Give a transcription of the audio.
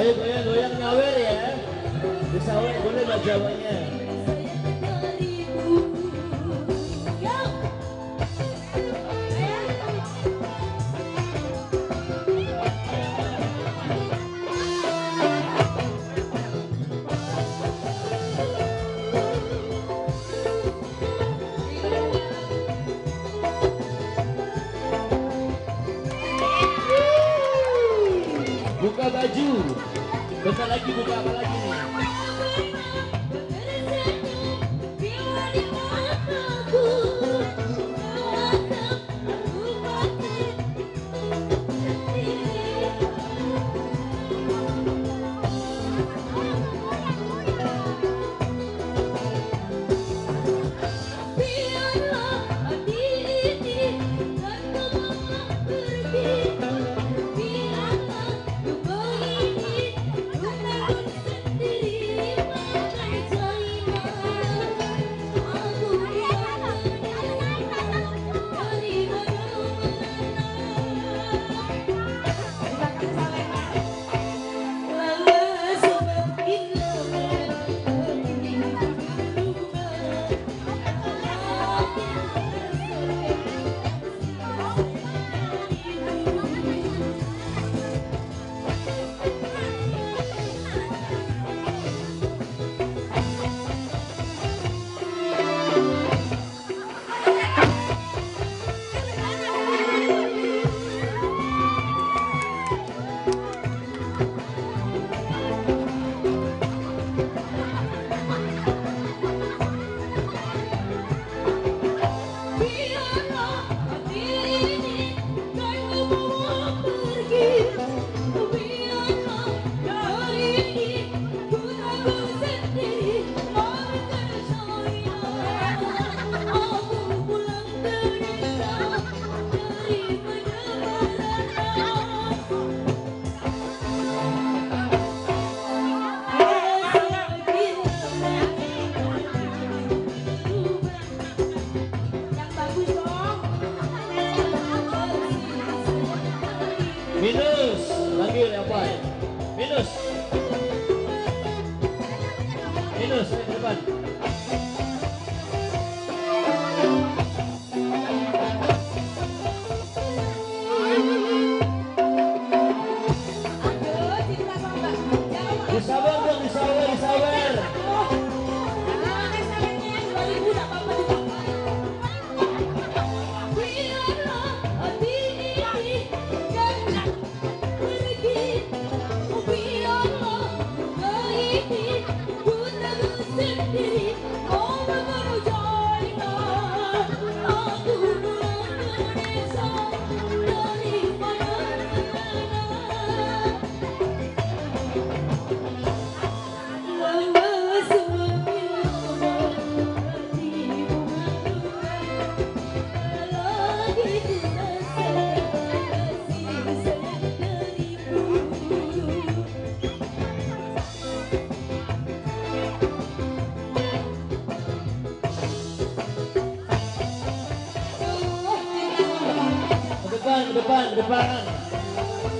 Ayo goyang-goyang nyawer ya. Bisa boleh bahasa Jawanya. Baju. Bentar lagi buka apa lagi nih? Minus. Minus ke depan. Disabar depan, depan.